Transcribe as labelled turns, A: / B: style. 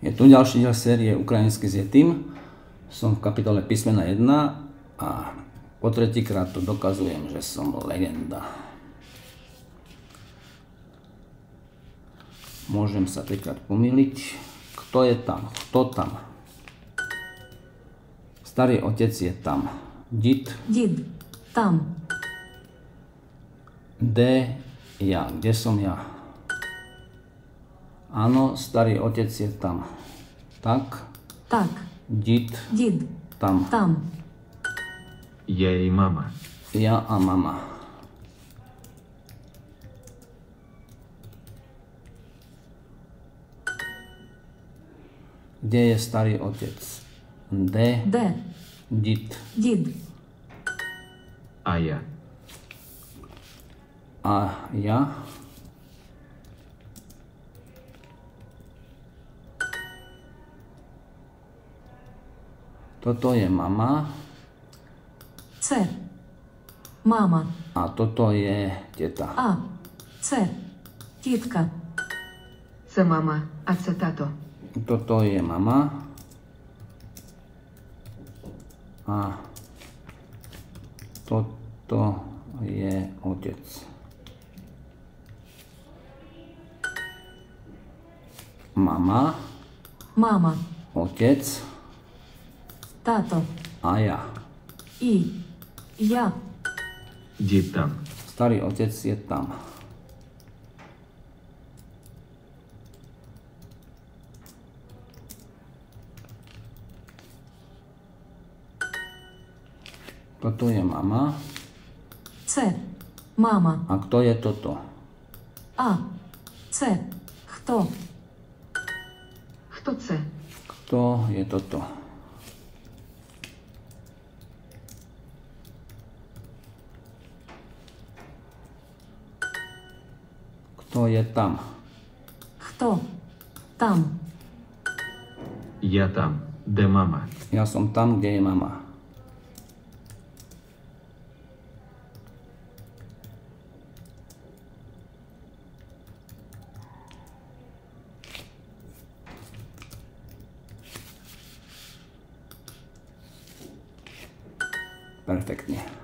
A: Je tu ďalší diel série Ukrajinsky s Jetim. Som v kapitole písmena 1 a po tretíkrát to dokazujem, že som legenda. Môžem sa trikrát pomýliť. Kto je tam? Kto tam? Starý otec je tam. Did.
B: Did. Tam.
A: D. Ja. Kde som ja? Áno, starý otec je tam. Tak?
B: Tak.
A: Did.
B: Did.
A: Tam.
C: Tam. Jej mama.
A: Ja a mama. Kde je starý otec? De.
B: De.
A: Did.
B: Did.
C: A ja.
A: A ja. Toto je mama
B: Це. Мама.
A: a toto je teta.
B: А. Це. Тітка.
D: Це мама, а це тато.
A: Toto je mama a toto je otec. Mama,
B: Мама.
A: otec
B: Táto.
A: A ja.
B: I. Ja.
C: Kde tam?
A: Starý otec je tam. Toto je mama.
B: C. Mama.
A: A kto je toto?
B: A. C. Kto?
D: Kto C?
A: Kto je toto? Kto je tam?
B: Хто? Там.
C: Я там. Де мама?
A: Ja som tam, kde je mama. Perfektne.